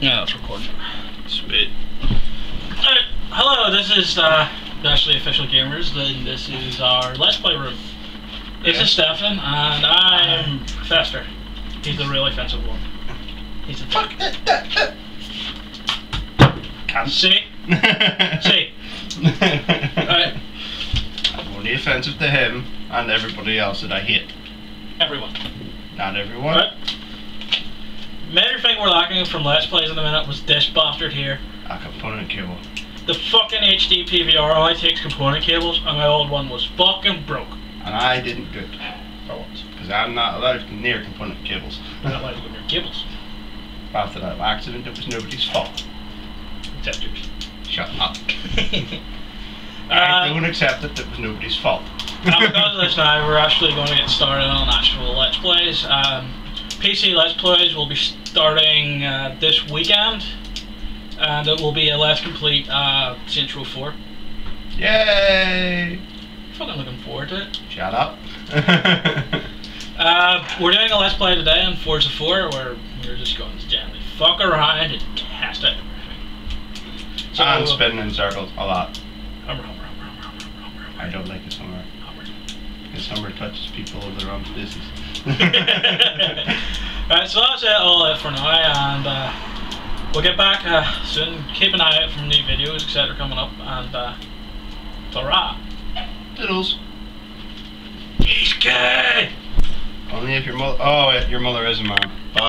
Yeah, it's recording. Sweet. Alright, hello, this is uh, Ashley Offensive Gamers, and this is our Let's Play room. This is Stefan, and I'm Fester. He's the really offensive one. He's a fuck. Can't See? See? Alright, I'm only offensive to him and everybody else that I hate. everyone. Not everyone. Right? Major thing we're lacking from Let's Plays in the minute was this bastard here. A component cable. The fucking HD PVR only takes component cables, and my old one was fucking broke. And I didn't do it. For once. Because I'm not allowed near component cables. I'm not allowed to go near cables. After that accident, it was nobody's fault. Except yours. Shut up. I Uh, don't accept it, it was nobody's fault. now because of this now, we're actually going to get started on actual Let's Plays. Um, PC Let's Plays will be starting uh, this weekend, and it will be a less complete uh, Saints Row 4. Yay! Fucking looking forward to it. Shut up. Uh, we're doing a Let's Play today on Forza 4 where we're just going to generally fuck around and test out everything. So, and spinning in circles a lot. Hummer, hummer, hummer, I don't like his summer. hummer. His summer touches people over the wrong places. Right, so that's it all for now, and uh, we'll get back uh, soon. Keep an eye out for new videos, etc. coming up, and uh, ta-ra! Diddles. He's gay! Only if your mother. Oh, wait, your mother is a man.